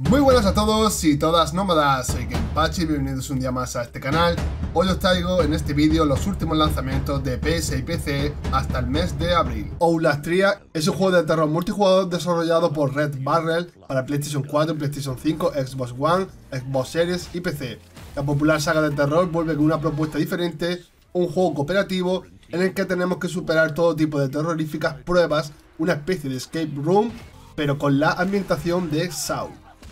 Muy buenas a todos y todas nómadas, soy Genpachi y bienvenidos un día más a este canal. Hoy os traigo en este vídeo los últimos lanzamientos de PS y PC hasta el mes de abril. Outlastria es un juego de terror multijugador desarrollado por Red Barrel para PlayStation 4, PlayStation 5, Xbox One, Xbox Series y PC. La popular saga de terror vuelve con una propuesta diferente, un juego cooperativo en el que tenemos que superar todo tipo de terroríficas pruebas, una especie de escape room, pero con la ambientación de Saw.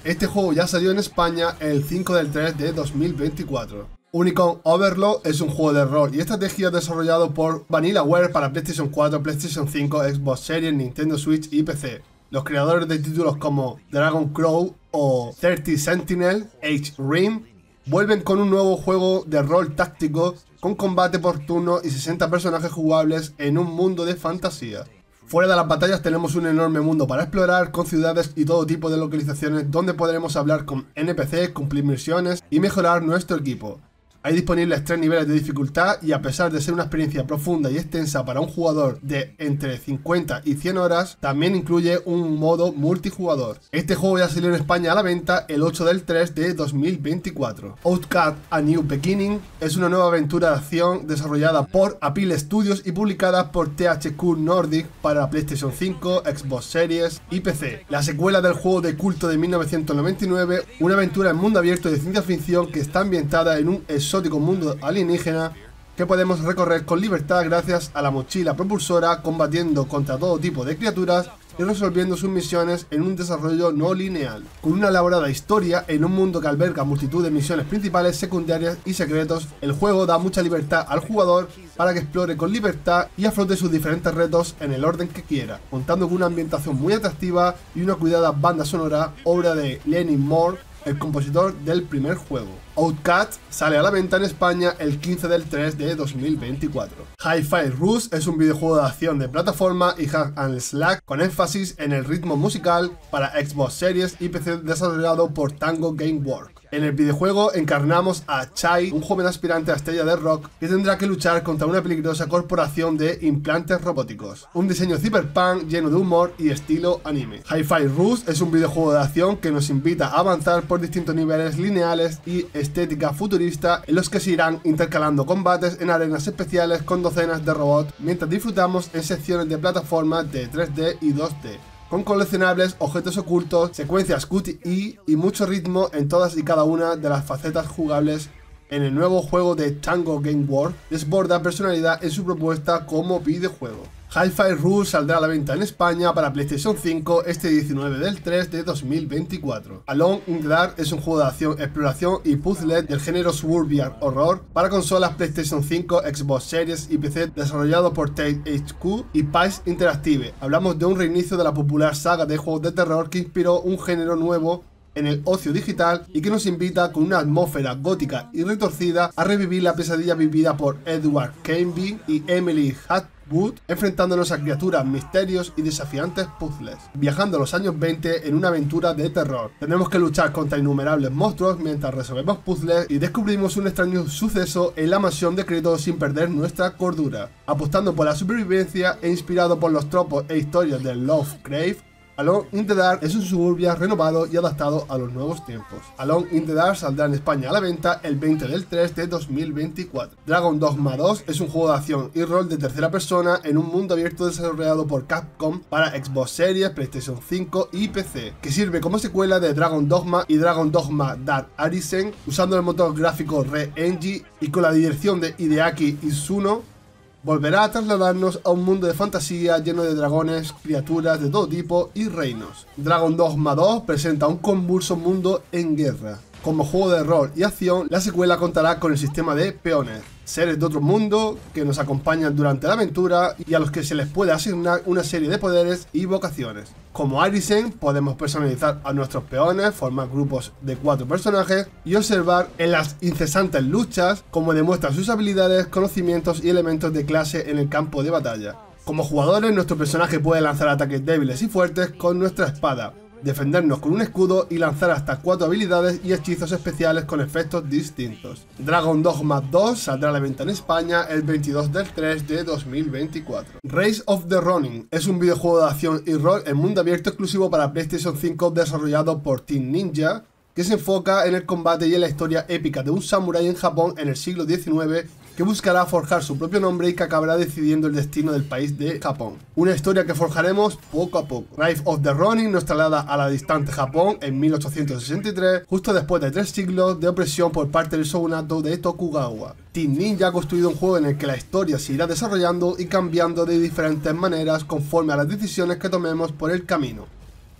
Este juego ya salió en España el 5 del 3 de 2024. Unicon Overlord es un juego de rol y estrategia desarrollado por VanillaWare para PlayStation 4, PlayStation 5, Xbox Series, Nintendo Switch y PC. Los creadores de títulos como Dragon Crow o 30 Sentinel, Age Rim, vuelven con un nuevo juego de rol táctico con combate por turno y 60 personajes jugables en un mundo de fantasía. Fuera de las batallas tenemos un enorme mundo para explorar con ciudades y todo tipo de localizaciones donde podremos hablar con NPCs, cumplir misiones y mejorar nuestro equipo. Hay disponibles tres niveles de dificultad y a pesar de ser una experiencia profunda y extensa para un jugador de entre 50 y 100 horas, también incluye un modo multijugador. Este juego ya salió en España a la venta el 8 del 3 de 2024. Outcast A New Beginning es una nueva aventura de acción desarrollada por Apple Studios y publicada por THQ Nordic para PlayStation 5, Xbox Series y PC. La secuela del juego de culto de 1999, una aventura en mundo abierto de ciencia ficción que está ambientada en un exótico mundo alienígena que podemos recorrer con libertad gracias a la mochila propulsora, combatiendo contra todo tipo de criaturas y resolviendo sus misiones en un desarrollo no lineal, con una elaborada historia en un mundo que alberga multitud de misiones principales, secundarias y secretos. El juego da mucha libertad al jugador para que explore con libertad y afronte sus diferentes retos en el orden que quiera, contando con una ambientación muy atractiva y una cuidada banda sonora, obra de Lenny Moore, el compositor del primer juego. Outcast sale a la venta en España el 15 del 3 de 2024. Hi-Fi Rush es un videojuego de acción de plataforma y hack and slack con énfasis en el ritmo musical para Xbox Series y PC desarrollado por Tango Gameworks. En el videojuego encarnamos a Chai, un joven aspirante a estrella de rock que tendrá que luchar contra una peligrosa corporación de implantes robóticos. Un diseño cyberpunk lleno de humor y estilo anime. Hi-Fi Rush es un videojuego de acción que nos invita a avanzar por distintos niveles lineales y estética futurista en los que se irán intercalando combates en arenas especiales con docenas de robots mientras disfrutamos en secciones de plataformas de 3D y 2D con coleccionables, objetos ocultos, secuencias QTE y mucho ritmo en todas y cada una de las facetas jugables en el nuevo juego de Tango Game World, desborda personalidad en su propuesta como videojuego. Hi-Fi Rules saldrá a la venta en España para PlayStation 5 este 19 del 3 de 2024. Alone in the Dark es un juego de acción, exploración y puzzle del género Suburban Horror para consolas PlayStation 5, Xbox Series y PC desarrollado por THQ y Pice Interactive. Hablamos de un reinicio de la popular saga de juegos de terror que inspiró un género nuevo en el ocio digital y que nos invita con una atmósfera gótica y retorcida a revivir la pesadilla vivida por Edward Cainby y Emily Hatwood, enfrentándonos a criaturas, misterios y desafiantes puzzles, viajando a los años 20 en una aventura de terror. Tenemos que luchar contra innumerables monstruos mientras resolvemos puzzles y descubrimos un extraño suceso en la mansión de Credo sin perder nuestra cordura. Apostando por la supervivencia e inspirado por los tropos e historias de Lovecraft, Alone in the Dark es un suburbia renovado y adaptado a los nuevos tiempos. Alone in the Dark saldrá en España a la venta el 20 del 3 de 2024. Dragon Dogma 2 es un juego de acción y rol de tercera persona en un mundo abierto desarrollado por Capcom para Xbox Series, PlayStation 5 y PC, que sirve como secuela de Dragon Dogma y Dragon Dogma Dark Arisen, usando el motor gráfico Re-Engine y con la dirección de Hideaki Izuno volverá a trasladarnos a un mundo de fantasía lleno de dragones, criaturas de todo tipo y reinos. Dragon Dogma 2 presenta un convulso mundo en guerra. Como juego de rol y acción, la secuela contará con el sistema de peones, seres de otro mundo que nos acompañan durante la aventura y a los que se les puede asignar una serie de poderes y vocaciones. Como Arisen, podemos personalizar a nuestros peones, formar grupos de cuatro personajes y observar en las incesantes luchas cómo demuestran sus habilidades, conocimientos y elementos de clase en el campo de batalla. Como jugadores, nuestro personaje puede lanzar ataques débiles y fuertes con nuestra espada, defendernos con un escudo y lanzar hasta 4 habilidades y hechizos especiales con efectos distintos. Dragon Dogma 2 saldrá a la venta en España el 22 del 3 de 2024. Race of the Running es un videojuego de acción y rol en mundo abierto exclusivo para PlayStation 5 desarrollado por Team Ninja que se enfoca en el combate y en la historia épica de un samurái en Japón en el siglo XIX que buscará forjar su propio nombre y que acabará decidiendo el destino del país de Japón. Una historia que forjaremos poco a poco. Rise of the Ronin nos traslada a la distante Japón en 1863, justo después de tres siglos de opresión por parte del shogunato de Tokugawa. Team Ninja ha construido un juego en el que la historia se irá desarrollando y cambiando de diferentes maneras conforme a las decisiones que tomemos por el camino.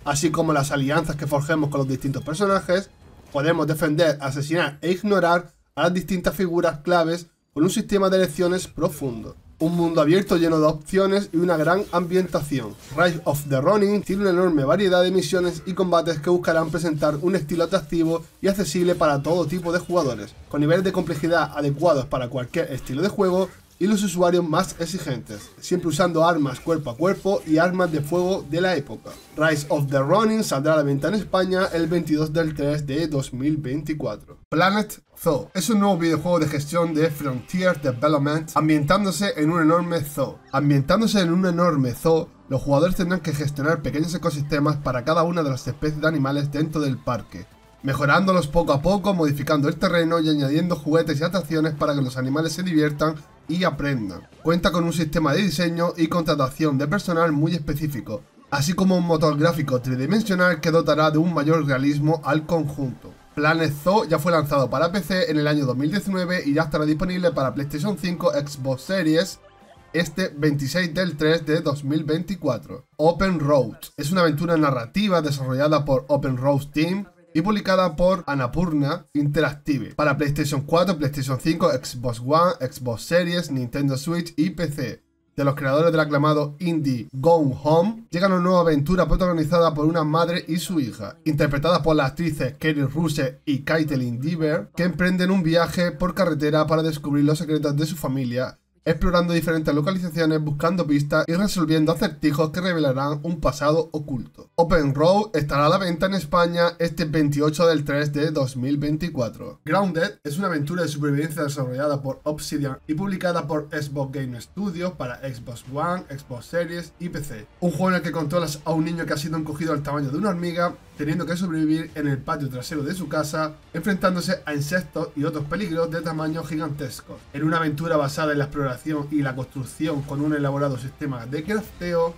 Así como las alianzas que forjemos con los distintos personajes, podemos defender, asesinar e ignorar a las distintas figuras claves con un sistema de elecciones profundo. Un mundo abierto lleno de opciones y una gran ambientación. Rise of the Ronin tiene una enorme variedad de misiones y combates que buscarán presentar un estilo atractivo y accesible para todo tipo de jugadores, con niveles de complejidad adecuados para cualquier estilo de juego y los usuarios más exigentes, siempre usando armas cuerpo a cuerpo y armas de fuego de la época. Rise of the Ronin saldrá a la venta en España el 22 del 3 de 2024. Planet Zoo es un nuevo videojuego de gestión de Frontier Development ambientándose en un enorme zoo. Ambientándose en un enorme zoo, los jugadores tendrán que gestionar pequeños ecosistemas para cada una de las especies de animales dentro del parque, mejorándolos poco a poco, modificando el terreno y añadiendo juguetes y atracciones para que los animales se diviertan y aprendan. Cuenta con un sistema de diseño y contratación de personal muy específico, así como un motor gráfico tridimensional que dotará de un mayor realismo al conjunto. Planet Zoo ya fue lanzado para PC en el año 2019 y ya estará disponible para PlayStation 5, Xbox Series este 26 del 3 de 2024. Open Road es una aventura narrativa desarrollada por Open Road Team y publicada por Anapurna Interactive para PlayStation 4, PlayStation 5, Xbox One, Xbox Series, Nintendo Switch y PC. De los creadores del aclamado indie Gone Home, llega una nueva aventura protagonizada por una madre y su hija, interpretadas por las actrices Kerry Russell y Caitlin Dever, que emprenden un viaje por carretera para descubrir los secretos de su familia explorando diferentes localizaciones, buscando pistas y resolviendo acertijos que revelarán un pasado oculto. Open Road estará a la venta en España este 28 del 3 de 2024. Grounded es una aventura de supervivencia desarrollada por Obsidian y publicada por Xbox Game Studios para Xbox One, Xbox Series y PC. Un juego en el que controlas a un niño que ha sido encogido al tamaño de una hormiga teniendo que sobrevivir en el patio trasero de su casa, enfrentándose a insectos y otros peligros de tamaño gigantesco. En una aventura basada en la exploración y la construcción con un elaborado sistema de crafteo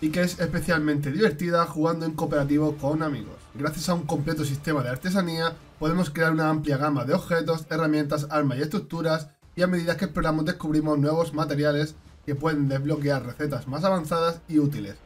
y que es especialmente divertida jugando en cooperativo con amigos. Gracias a un completo sistema de artesanía, podemos crear una amplia gama de objetos, herramientas, armas y estructuras, y a medida que exploramos descubrimos nuevos materiales que pueden desbloquear recetas más avanzadas y útiles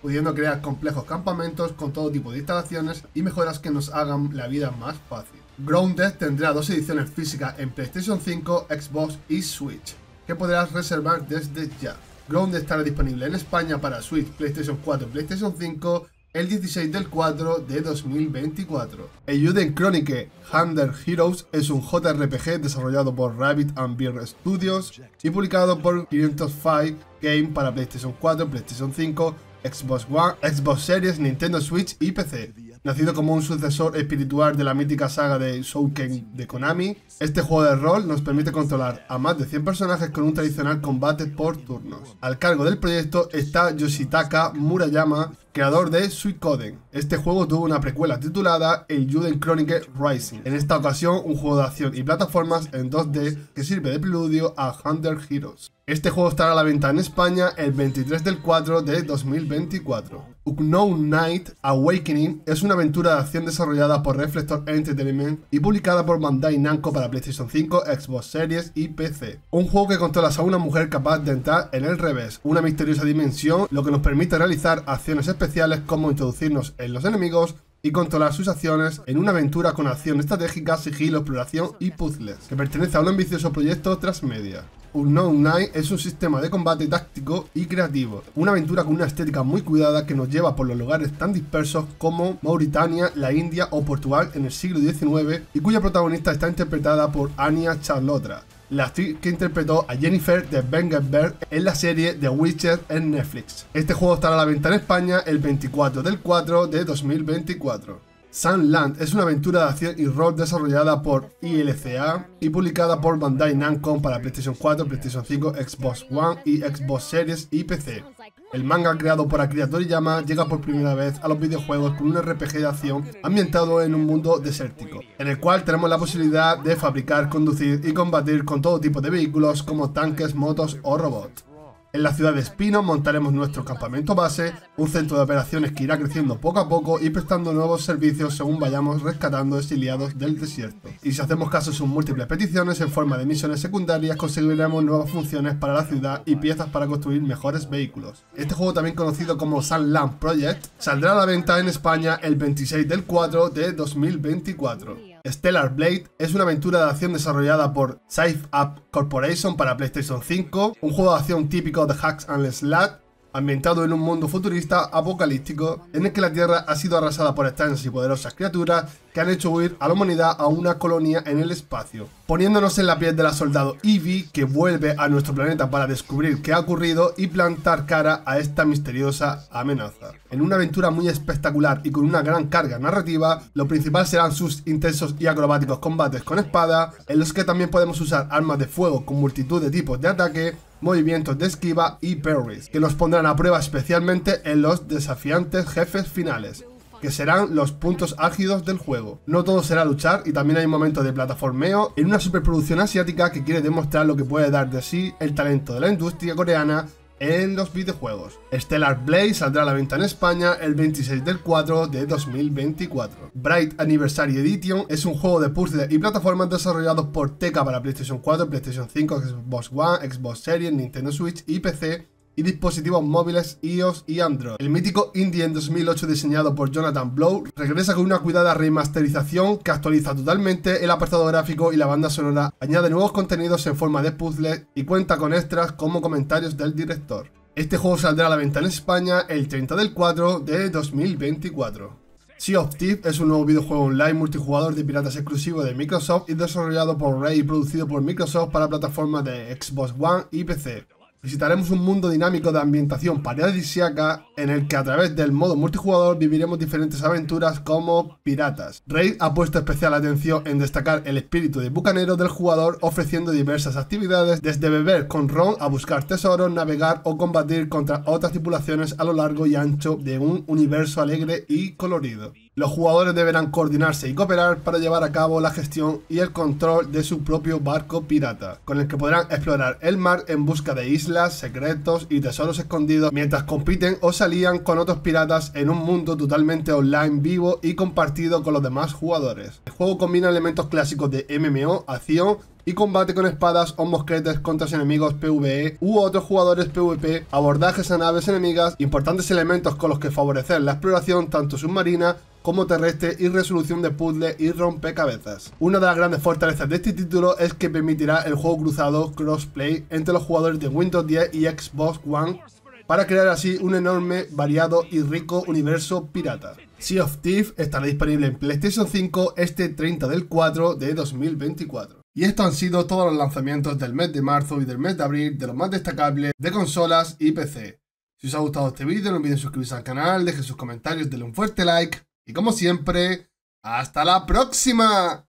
pudiendo crear complejos campamentos con todo tipo de instalaciones y mejoras que nos hagan la vida más fácil. Grounded tendrá dos ediciones físicas en PlayStation 5, Xbox y Switch, que podrás reservar desde ya. Grounded estará disponible en España para Switch, PlayStation 4 y PlayStation 5 el 16 del 4 de 2024. Eiyuden Chronicle Hunter Heroes es un JRPG desarrollado por Rabbit and Beer Studios y publicado por 505 Game para PlayStation 4, PlayStation 5, Xbox One, Xbox Series, Nintendo Switch y PC. Nacido como un sucesor espiritual de la mítica saga de Shouken de Konami, este juego de rol nos permite controlar a más de 100 personajes con un tradicional combate por turnos. Al cargo del proyecto está Yoshitaka Murayama, creador de Suicoden. Este juego tuvo una precuela titulada El Juden Chronicle Rising. En esta ocasión, un juego de acción y plataformas en 2D que sirve de preludio a Hunter Heroes. Este juego estará a la venta en España el 23 del 4 de 2024. Unknown Night Awakening es una aventura de acción desarrollada por Reflector Entertainment y publicada por Bandai Namco para PlayStation 5, Xbox Series y PC. Un juego que controlas a una mujer capaz de entrar en el revés, una misteriosa dimensión, lo que nos permite realizar acciones especiales como introducirnos en los enemigos y controlar sus acciones en una aventura con acción estratégica, sigilo, exploración y puzzles, que pertenece a un ambicioso proyecto transmedia. Unknown Night es un sistema de combate táctico y creativo, una aventura con una estética muy cuidada que nos lleva por los lugares tan dispersos como Mauritania, la India o Portugal en el siglo XIX y cuya protagonista está interpretada por Anya Charlotra, la actriz que interpretó a Jennifer de Bengenberg en la serie The Witcher en Netflix. Este juego estará a la venta en España el 24 del 4 de 2024. Sunland es una aventura de acción y rol desarrollada por ILCA y publicada por Bandai Namco para PlayStation 4, PlayStation 5, Xbox One y Xbox Series y PC. El manga creado por Akira Toriyama llega por primera vez a los videojuegos con un RPG de acción ambientado en un mundo desértico, en el cual tenemos la posibilidad de fabricar, conducir y combatir con todo tipo de vehículos como tanques, motos o robots. En la ciudad de Espino montaremos nuestro campamento base, un centro de operaciones que irá creciendo poco a poco y prestando nuevos servicios según vayamos rescatando exiliados del desierto. Y si hacemos caso a sus múltiples peticiones en forma de misiones secundarias, conseguiremos nuevas funciones para la ciudad y piezas para construir mejores vehículos. Este juego, también conocido como Sunland Project, saldrá a la venta en España el 26 del 4 de 2024. Stellar Blade es una aventura de acción desarrollada por Safe Up Corporation para PlayStation 5, un juego de acción típico de Hacks and Slash ambientado en un mundo futurista apocalíptico en el que la Tierra ha sido arrasada por extrañas y poderosas criaturas que han hecho huir a la humanidad a una colonia en el espacio. Poniéndonos en la piel de la soldado Evie que vuelve a nuestro planeta para descubrir qué ha ocurrido y plantar cara a esta misteriosa amenaza. En una aventura muy espectacular y con una gran carga narrativa, lo principal serán sus intensos y acrobáticos combates con espada, en los que también podemos usar armas de fuego con multitud de tipos de ataque, movimientos de esquiva y parries, que nos pondrán a prueba especialmente en los desafiantes jefes finales que serán los puntos álgidos del juego. No todo será luchar y también hay un momento de plataformeo en una superproducción asiática que quiere demostrar lo que puede dar de sí el talento de la industria coreana en los videojuegos. Stellar Blade saldrá a la venta en España el 26 del 4 de 2024. Bright Anniversary Edition es un juego de puzzle y plataformas desarrollado por Teca para PlayStation 4, PlayStation 5, Xbox One, Xbox Series, Nintendo Switch y PC y dispositivos móviles iOS y Android. El mítico Indie en 2008 diseñado por Jonathan Blow regresa con una cuidada remasterización que actualiza totalmente el apartado gráfico y la banda sonora, añade nuevos contenidos en forma de puzzle y cuenta con extras como comentarios del director. Este juego saldrá a la venta en España el 30 del 4 de 2024. Sea of Thieves es un nuevo videojuego online multijugador de piratas exclusivo de Microsoft y desarrollado por Ray y producido por Microsoft para plataformas de Xbox One y PC. Visitaremos un mundo dinámico de ambientación paradisíaca en el que a través del modo multijugador viviremos diferentes aventuras como piratas. Raid ha puesto especial atención en destacar el espíritu de bucanero del jugador ofreciendo diversas actividades desde beber con ron a buscar tesoros, navegar o combatir contra otras tripulaciones a lo largo y ancho de un universo alegre y colorido. Los jugadores deberán coordinarse y cooperar para llevar a cabo la gestión y el control de su propio barco pirata, con el que podrán explorar el mar en busca de islas, secretos y tesoros escondidos mientras compiten o salían con otros piratas en un mundo totalmente online vivo y compartido con los demás jugadores. El juego combina elementos clásicos de MMO, acción y combate con espadas o mosquetes contra enemigos PvE u otros jugadores PvP, abordajes a naves enemigas, importantes elementos con los que favorecer la exploración tanto submarina como terrestre y resolución de puzzle y rompecabezas. Una de las grandes fortalezas de este título es que permitirá el juego cruzado crossplay entre los jugadores de Windows 10 y Xbox One para crear así un enorme, variado y rico universo pirata. Sea of Thieves estará disponible en PlayStation 5 este 30 del 4 de 2024. Y estos han sido todos los lanzamientos del mes de marzo y del mes de abril de los más destacables de consolas y PC. Si os ha gustado este vídeo no olviden suscribirse al canal, dejen sus comentarios, denle un fuerte like y como siempre, ¡hasta la próxima!